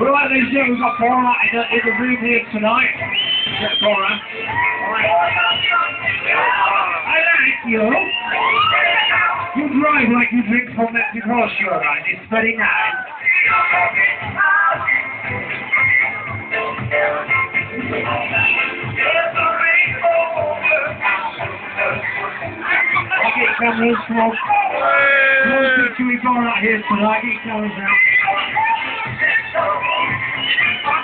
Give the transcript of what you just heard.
Right, ladies and gentlemen, we've got Bora in the, in the room here tonight. Yeah, Bora. Alright. I like you. You drive like you drink from Mexico, sure, right? It's very nice. I get cameras from... Speak to me, Bora here tonight. Get cameras out. Thank you.